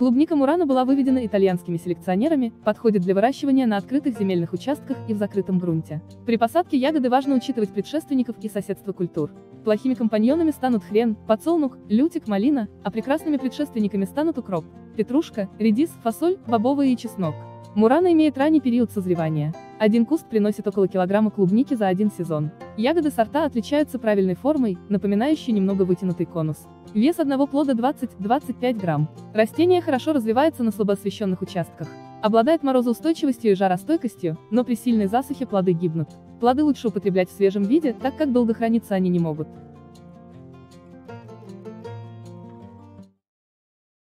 Клубника Мурана была выведена итальянскими селекционерами, подходит для выращивания на открытых земельных участках и в закрытом грунте. При посадке ягоды важно учитывать предшественников и соседство культур. Плохими компаньонами станут хрен, подсолнух, лютик, малина, а прекрасными предшественниками станут укроп, петрушка, редис, фасоль, бобовые и чеснок. Мурана имеет ранний период созревания. Один куст приносит около килограмма клубники за один сезон. Ягоды сорта отличаются правильной формой, напоминающей немного вытянутый конус. Вес одного плода 20-25 грамм. Растение хорошо развивается на слабоосвещенных участках. Обладает морозоустойчивостью и жаростойкостью, но при сильной засухе плоды гибнут. Плоды лучше употреблять в свежем виде, так как долго храниться они не могут.